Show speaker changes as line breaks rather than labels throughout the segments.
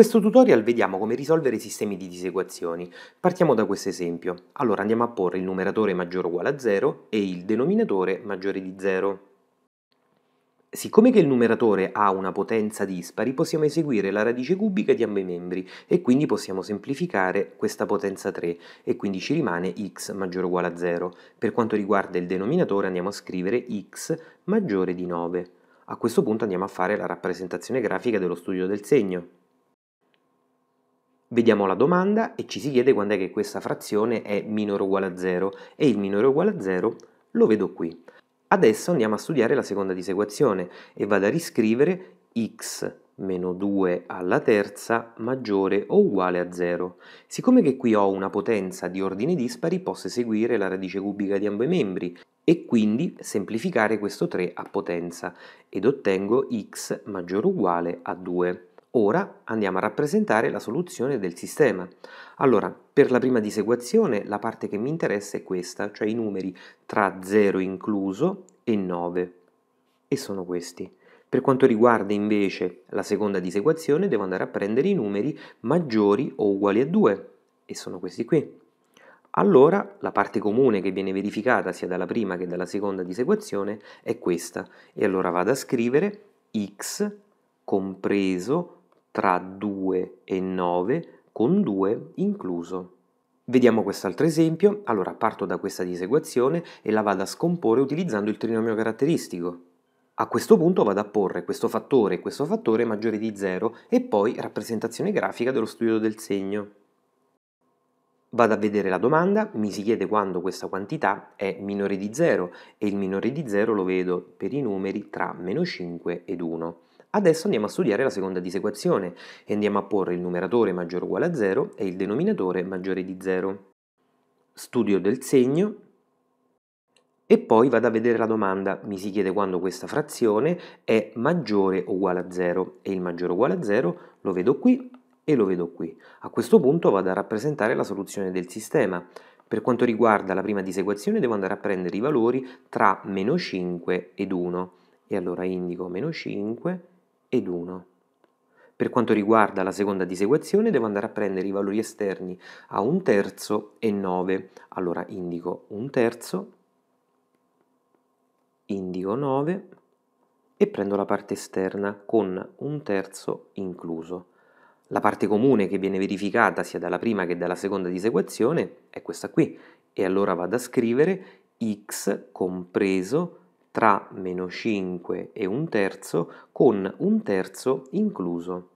questo tutorial vediamo come risolvere sistemi di disequazioni. Partiamo da questo esempio. Allora andiamo a porre il numeratore maggiore o uguale a 0 e il denominatore maggiore di 0. Siccome che il numeratore ha una potenza dispari, possiamo eseguire la radice cubica di ambo i membri e quindi possiamo semplificare questa potenza 3 e quindi ci rimane x maggiore o uguale a 0. Per quanto riguarda il denominatore andiamo a scrivere x maggiore di 9. A questo punto andiamo a fare la rappresentazione grafica dello studio del segno. Vediamo la domanda e ci si chiede quando è che questa frazione è minore o uguale a 0 e il minore o uguale a 0 lo vedo qui. Adesso andiamo a studiare la seconda disequazione e vado a riscrivere x meno 2 alla terza maggiore o uguale a 0. Siccome che qui ho una potenza di ordine dispari posso eseguire la radice cubica di ambo i membri e quindi semplificare questo 3 a potenza ed ottengo x maggiore o uguale a 2. Ora andiamo a rappresentare la soluzione del sistema. Allora, per la prima disequazione la parte che mi interessa è questa, cioè i numeri tra 0 incluso e 9, e sono questi. Per quanto riguarda invece la seconda disequazione devo andare a prendere i numeri maggiori o uguali a 2, e sono questi qui. Allora la parte comune che viene verificata sia dalla prima che dalla seconda disequazione è questa, e allora vado a scrivere x compreso tra 2 e 9 con 2 incluso. Vediamo quest'altro esempio, allora parto da questa disequazione e la vado a scomporre utilizzando il trinomio caratteristico. A questo punto vado a porre questo fattore e questo fattore maggiore di 0 e poi rappresentazione grafica dello studio del segno. Vado a vedere la domanda, mi si chiede quando questa quantità è minore di 0 e il minore di 0 lo vedo per i numeri tra meno 5 ed 1. Adesso andiamo a studiare la seconda disequazione e andiamo a porre il numeratore maggiore o uguale a 0 e il denominatore maggiore di 0. Studio del segno e poi vado a vedere la domanda, mi si chiede quando questa frazione è maggiore o uguale a 0 e il maggiore o uguale a 0 lo vedo qui e lo vedo qui. A questo punto vado a rappresentare la soluzione del sistema. Per quanto riguarda la prima disequazione devo andare a prendere i valori tra meno 5 ed 1 e allora indico meno 5 ed 1. Per quanto riguarda la seconda disequazione devo andare a prendere i valori esterni a un terzo e 9. Allora indico un terzo, indico 9 e prendo la parte esterna con un terzo incluso. La parte comune che viene verificata sia dalla prima che dalla seconda disequazione è questa qui e allora vado a scrivere x compreso tra meno 5 e un terzo con un terzo incluso.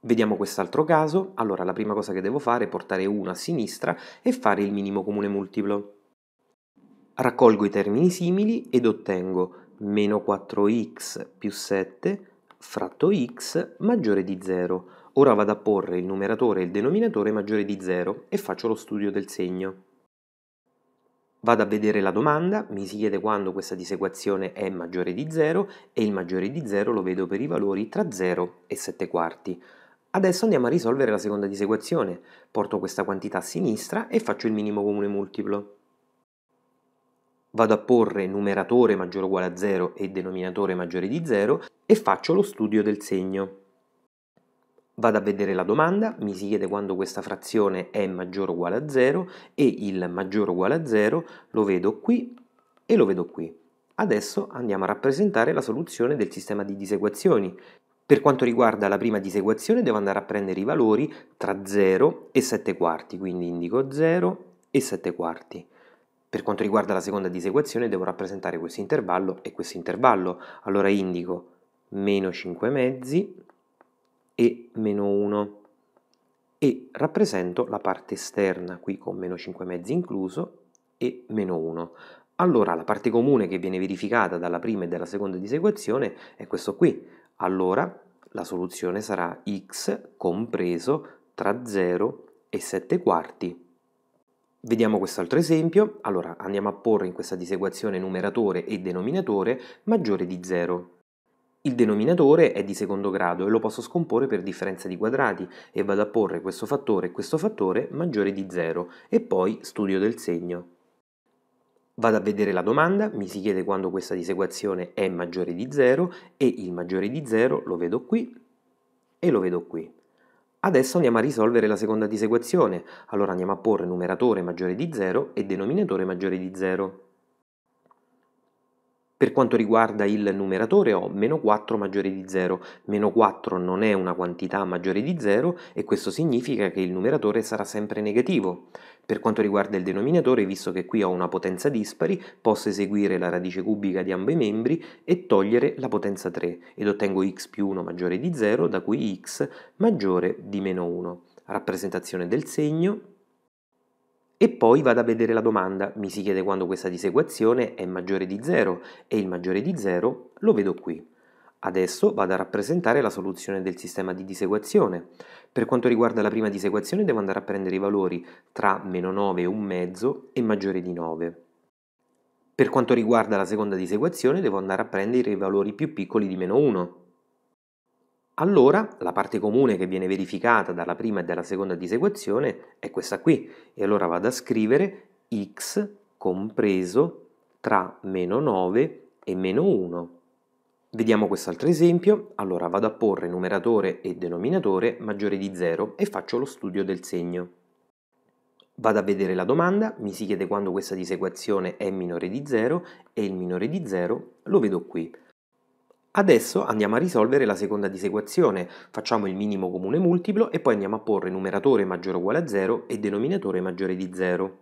Vediamo quest'altro caso, allora la prima cosa che devo fare è portare 1 a sinistra e fare il minimo comune multiplo. Raccolgo i termini simili ed ottengo meno 4x più 7 fratto x maggiore di 0. Ora vado a porre il numeratore e il denominatore maggiore di 0 e faccio lo studio del segno. Vado a vedere la domanda, mi si chiede quando questa disequazione è maggiore di 0 e il maggiore di 0 lo vedo per i valori tra 0 e 7 quarti. Adesso andiamo a risolvere la seconda disequazione. Porto questa quantità a sinistra e faccio il minimo comune multiplo. Vado a porre numeratore maggiore o uguale a 0 e denominatore maggiore di 0 e faccio lo studio del segno. Vado a vedere la domanda, mi si chiede quando questa frazione è maggiore o uguale a 0 e il maggiore o uguale a 0 lo vedo qui e lo vedo qui. Adesso andiamo a rappresentare la soluzione del sistema di disequazioni. Per quanto riguarda la prima disequazione devo andare a prendere i valori tra 0 e 7 quarti, quindi indico 0 e 7 quarti. Per quanto riguarda la seconda disequazione devo rappresentare questo intervallo e questo intervallo, allora indico meno 5 mezzi e meno 1 e rappresento la parte esterna qui con meno 5 mezzi incluso e meno 1. Allora la parte comune che viene verificata dalla prima e dalla seconda disequazione è questo qui. Allora la soluzione sarà x compreso tra 0 e 7 quarti. Vediamo quest'altro esempio. Allora andiamo a porre in questa disequazione numeratore e denominatore maggiore di 0. Il denominatore è di secondo grado e lo posso scomporre per differenza di quadrati e vado a porre questo fattore e questo fattore maggiore di 0 e poi studio del segno. Vado a vedere la domanda, mi si chiede quando questa disequazione è maggiore di 0 e il maggiore di 0 lo vedo qui e lo vedo qui. Adesso andiamo a risolvere la seconda disequazione. Allora andiamo a porre numeratore maggiore di 0 e denominatore maggiore di 0. Per quanto riguarda il numeratore ho meno 4 maggiore di 0, meno 4 non è una quantità maggiore di 0 e questo significa che il numeratore sarà sempre negativo. Per quanto riguarda il denominatore, visto che qui ho una potenza dispari, posso eseguire la radice cubica di ambo i membri e togliere la potenza 3 ed ottengo x più 1 maggiore di 0 da cui x maggiore di meno 1. Rappresentazione del segno e poi vado a vedere la domanda, mi si chiede quando questa disequazione è maggiore di 0 e il maggiore di 0 lo vedo qui. Adesso vado a rappresentare la soluzione del sistema di disequazione. Per quanto riguarda la prima disequazione devo andare a prendere i valori tra meno 9 e un mezzo e maggiore di 9. Per quanto riguarda la seconda disequazione devo andare a prendere i valori più piccoli di meno 1. Allora la parte comune che viene verificata dalla prima e dalla seconda disequazione è questa qui e allora vado a scrivere x compreso tra meno 9 e meno 1. Vediamo quest'altro esempio, allora vado a porre numeratore e denominatore maggiore di 0 e faccio lo studio del segno. Vado a vedere la domanda, mi si chiede quando questa disequazione è minore di 0 e il minore di 0 lo vedo qui. Adesso andiamo a risolvere la seconda disequazione, facciamo il minimo comune multiplo e poi andiamo a porre numeratore maggiore o uguale a 0 e denominatore maggiore di 0.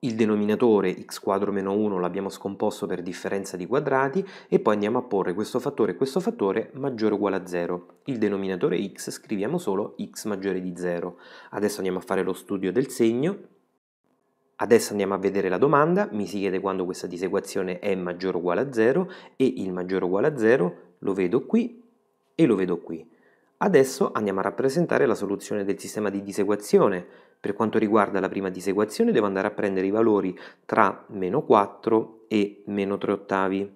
Il denominatore x quadro meno 1 l'abbiamo scomposto per differenza di quadrati e poi andiamo a porre questo fattore e questo fattore maggiore o uguale a 0. Il denominatore x scriviamo solo x maggiore di 0. Adesso andiamo a fare lo studio del segno Adesso andiamo a vedere la domanda, mi si chiede quando questa disequazione è maggiore o uguale a 0 e il maggiore o uguale a 0 lo vedo qui e lo vedo qui. Adesso andiamo a rappresentare la soluzione del sistema di disequazione. Per quanto riguarda la prima disequazione devo andare a prendere i valori tra meno 4 e meno 3 ottavi.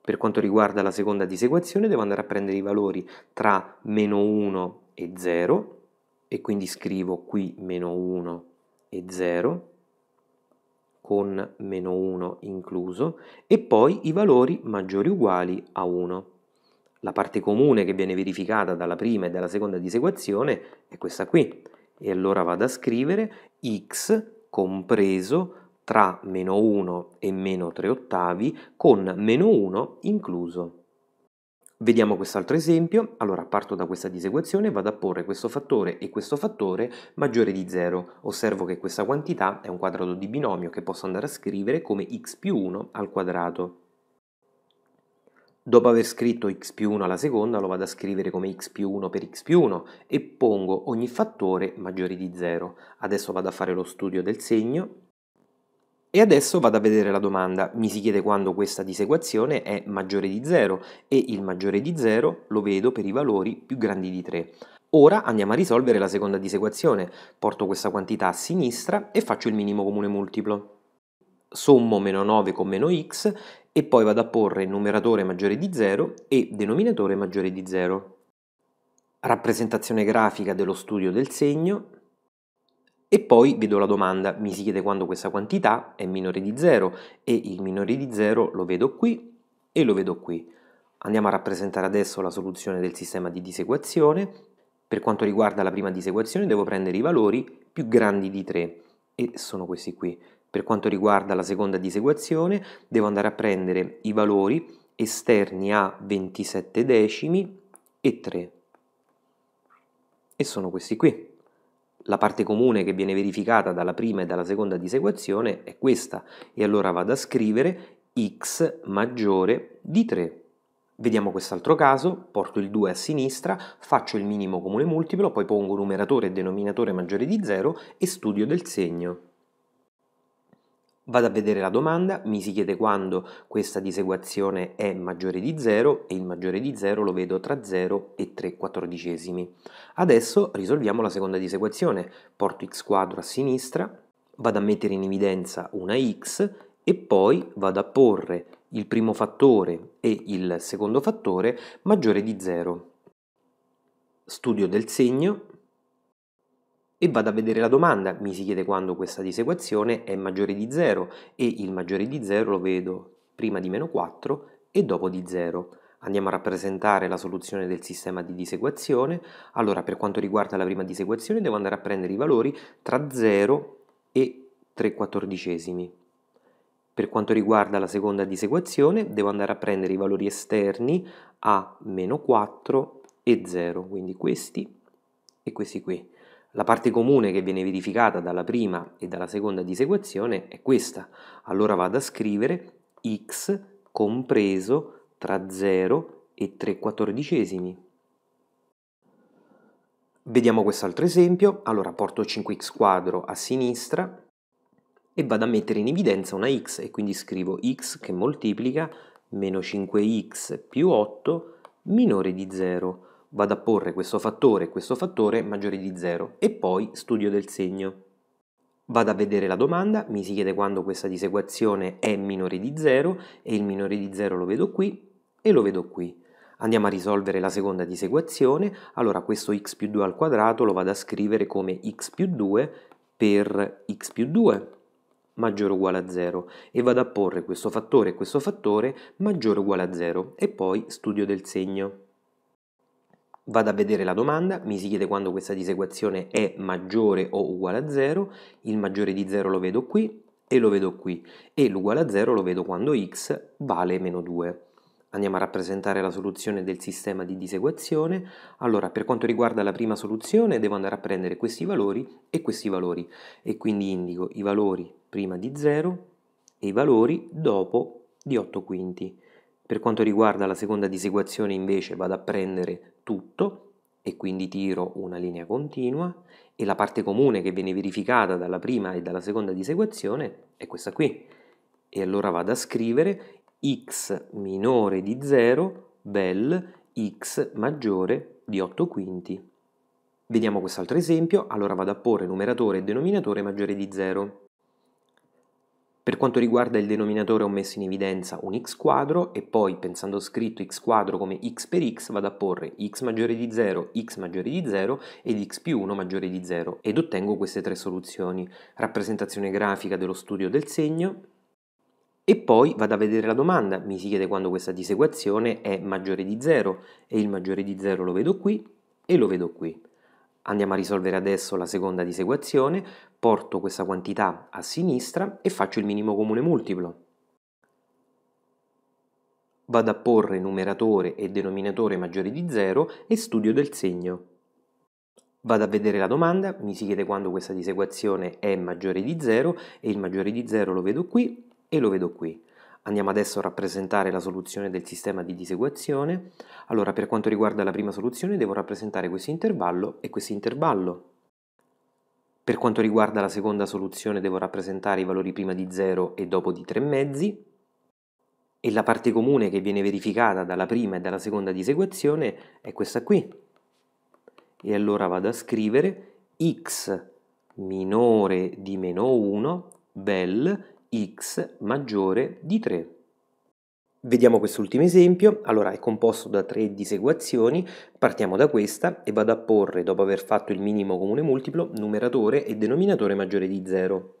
Per quanto riguarda la seconda disequazione devo andare a prendere i valori tra meno 1 e 0 e quindi scrivo qui meno 1 e 0 con meno 1 incluso e poi i valori maggiori o uguali a 1. La parte comune che viene verificata dalla prima e dalla seconda disequazione è questa qui e allora vado a scrivere x compreso tra meno 1 e meno 3 ottavi con meno 1 incluso. Vediamo quest'altro esempio, allora parto da questa disequazione vado a porre questo fattore e questo fattore maggiore di 0. Osservo che questa quantità è un quadrato di binomio che posso andare a scrivere come x più 1 al quadrato. Dopo aver scritto x più 1 alla seconda lo vado a scrivere come x più 1 per x più 1 e pongo ogni fattore maggiore di 0. Adesso vado a fare lo studio del segno e adesso vado a vedere la domanda, mi si chiede quando questa disequazione è maggiore di 0 e il maggiore di 0 lo vedo per i valori più grandi di 3. Ora andiamo a risolvere la seconda disequazione, porto questa quantità a sinistra e faccio il minimo comune multiplo. Sommo meno 9 con meno x e poi vado a porre numeratore maggiore di 0 e denominatore maggiore di 0. Rappresentazione grafica dello studio del segno, e poi vedo la domanda, mi si chiede quando questa quantità è minore di 0 e il minore di 0 lo vedo qui e lo vedo qui. Andiamo a rappresentare adesso la soluzione del sistema di disequazione. Per quanto riguarda la prima disequazione devo prendere i valori più grandi di 3 e sono questi qui. Per quanto riguarda la seconda disequazione devo andare a prendere i valori esterni a 27 decimi e 3 e sono questi qui. La parte comune che viene verificata dalla prima e dalla seconda disequazione è questa e allora vado a scrivere x maggiore di 3. Vediamo quest'altro caso, porto il 2 a sinistra, faccio il minimo comune multiplo, poi pongo numeratore e denominatore maggiore di 0 e studio del segno. Vado a vedere la domanda, mi si chiede quando questa diseguazione è maggiore di 0 e il maggiore di 0 lo vedo tra 0 e 3 quattordicesimi. Adesso risolviamo la seconda diseguazione, porto x quadro a sinistra, vado a mettere in evidenza una x e poi vado a porre il primo fattore e il secondo fattore maggiore di 0. Studio del segno, e vado a vedere la domanda, mi si chiede quando questa disequazione è maggiore di 0 e il maggiore di 0 lo vedo prima di meno 4 e dopo di 0. Andiamo a rappresentare la soluzione del sistema di disequazione. Allora, per quanto riguarda la prima disequazione, devo andare a prendere i valori tra 0 e 3 quattordicesimi. Per quanto riguarda la seconda disequazione, devo andare a prendere i valori esterni a meno 4 e 0, quindi questi e questi qui. La parte comune che viene verificata dalla prima e dalla seconda disequazione è questa. Allora vado a scrivere x compreso tra 0 e 3 quattordicesimi. Vediamo quest'altro esempio, allora porto 5x quadro a sinistra e vado a mettere in evidenza una x e quindi scrivo x che moltiplica meno 5x più 8 minore di 0. Vado a porre questo fattore e questo fattore maggiore di 0 e poi studio del segno. Vado a vedere la domanda, mi si chiede quando questa disequazione è minore di 0 e il minore di 0 lo vedo qui e lo vedo qui. Andiamo a risolvere la seconda disequazione, allora questo x più 2 al quadrato lo vado a scrivere come x più 2 per x più 2 maggiore o uguale a 0 e vado a porre questo fattore e questo fattore maggiore o uguale a 0 e poi studio del segno. Vado a vedere la domanda, mi si chiede quando questa disequazione è maggiore o uguale a 0, il maggiore di 0 lo vedo qui e lo vedo qui e l'uguale a 0 lo vedo quando x vale meno 2. Andiamo a rappresentare la soluzione del sistema di disequazione. Allora, per quanto riguarda la prima soluzione, devo andare a prendere questi valori e questi valori e quindi indico i valori prima di 0 e i valori dopo di 8 quinti. Per quanto riguarda la seconda disequazione invece vado a prendere tutto e quindi tiro una linea continua e la parte comune che viene verificata dalla prima e dalla seconda disequazione è questa qui. E allora vado a scrivere x minore di 0 bel x maggiore di 8 quinti. Vediamo quest'altro esempio, allora vado a porre numeratore e denominatore maggiore di 0. Per quanto riguarda il denominatore ho messo in evidenza un x quadro e poi pensando scritto x quadro come x per x vado a porre x maggiore di 0, x maggiore di 0 ed x più 1 maggiore di 0 ed ottengo queste tre soluzioni. Rappresentazione grafica dello studio del segno, e poi vado a vedere la domanda, mi si chiede quando questa disequazione è maggiore di 0 e il maggiore di 0 lo vedo qui e lo vedo qui. Andiamo a risolvere adesso la seconda disequazione, porto questa quantità a sinistra e faccio il minimo comune multiplo. Vado a porre numeratore e denominatore maggiori di 0 e studio del segno. Vado a vedere la domanda, mi si chiede quando questa disequazione è maggiore di 0 e il maggiore di 0 lo vedo qui e lo vedo qui. Andiamo adesso a rappresentare la soluzione del sistema di disequazione. Allora, per quanto riguarda la prima soluzione, devo rappresentare questo intervallo e questo intervallo. Per quanto riguarda la seconda soluzione, devo rappresentare i valori prima di 0 e dopo di 3 mezzi. E la parte comune che viene verificata dalla prima e dalla seconda disequazione è questa qui. E allora vado a scrivere x minore di meno 1 bel x maggiore di 3. Vediamo quest'ultimo esempio, allora è composto da tre disequazioni, partiamo da questa e vado a porre, dopo aver fatto il minimo comune multiplo, numeratore e denominatore maggiore di 0.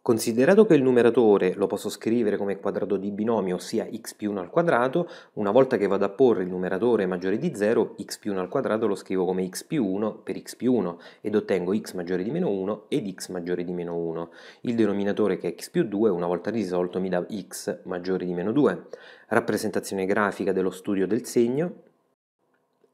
Considerato che il numeratore lo posso scrivere come quadrato di binomio, ossia x più 1 al quadrato, una volta che vado a porre il numeratore maggiore di 0, x più 1 al quadrato lo scrivo come x più 1 per x più 1 ed ottengo x maggiore di meno 1 ed x maggiore di meno 1. Il denominatore che è x più 2, una volta risolto, mi dà x maggiore di meno 2. Rappresentazione grafica dello studio del segno,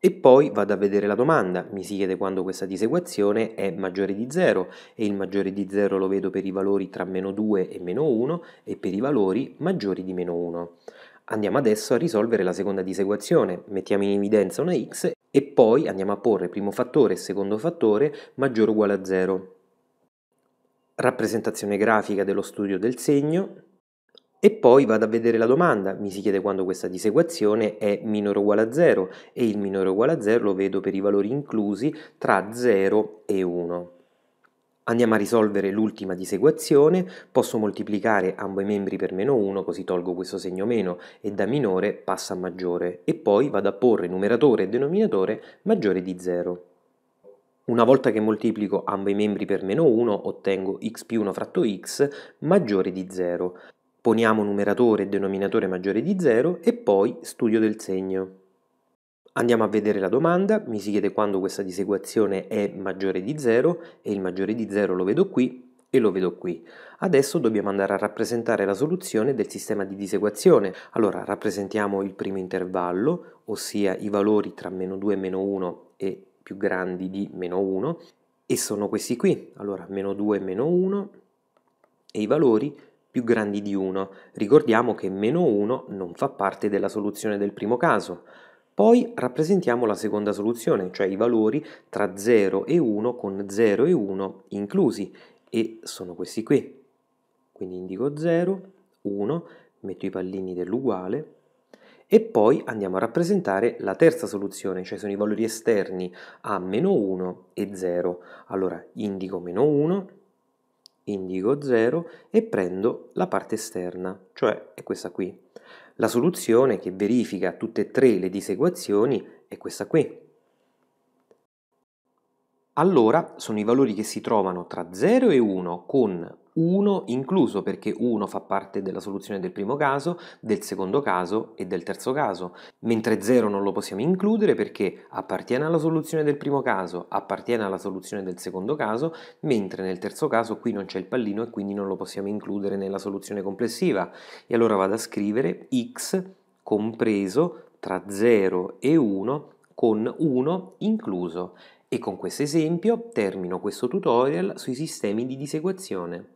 e poi vado a vedere la domanda, mi si chiede quando questa disequazione è maggiore di 0 e il maggiore di 0 lo vedo per i valori tra meno 2 e meno 1 e per i valori maggiori di meno 1. Andiamo adesso a risolvere la seconda disequazione, mettiamo in evidenza una x e poi andiamo a porre primo fattore e secondo fattore maggiore o uguale a 0. Rappresentazione grafica dello studio del segno, e poi vado a vedere la domanda, mi si chiede quando questa disequazione è minore o uguale a 0 e il minore o uguale a 0 lo vedo per i valori inclusi tra 0 e 1. Andiamo a risolvere l'ultima disequazione, posso moltiplicare ambo i membri per meno 1 così tolgo questo segno meno e da minore passa a maggiore e poi vado a porre numeratore e denominatore maggiore di 0. Una volta che moltiplico ambo i membri per meno 1 ottengo x più 1 fratto x maggiore di 0. Poniamo numeratore e denominatore maggiore di 0 e poi studio del segno. Andiamo a vedere la domanda, mi si chiede quando questa disequazione è maggiore di 0 e il maggiore di 0 lo vedo qui e lo vedo qui. Adesso dobbiamo andare a rappresentare la soluzione del sistema di disequazione. Allora rappresentiamo il primo intervallo, ossia i valori tra meno 2 e meno 1 e più grandi di meno 1 e sono questi qui, allora meno 2 e meno 1 e i valori più grandi di 1. Ricordiamo che meno 1 non fa parte della soluzione del primo caso, poi rappresentiamo la seconda soluzione, cioè i valori tra 0 e 1 con 0 e 1 inclusi, e sono questi qui. Quindi indico 0, 1, metto i pallini dell'uguale, e poi andiamo a rappresentare la terza soluzione, cioè sono i valori esterni a meno 1 e 0. Allora indico meno 1, indico 0 e prendo la parte esterna, cioè è questa qui. La soluzione che verifica tutte e tre le disequazioni è questa qui. Allora sono i valori che si trovano tra 0 e 1 con 1 incluso perché 1 fa parte della soluzione del primo caso, del secondo caso e del terzo caso, mentre 0 non lo possiamo includere perché appartiene alla soluzione del primo caso, appartiene alla soluzione del secondo caso, mentre nel terzo caso qui non c'è il pallino e quindi non lo possiamo includere nella soluzione complessiva. E allora vado a scrivere x compreso tra 0 e 1 con 1 incluso. E con questo esempio termino questo tutorial sui sistemi di disequazione.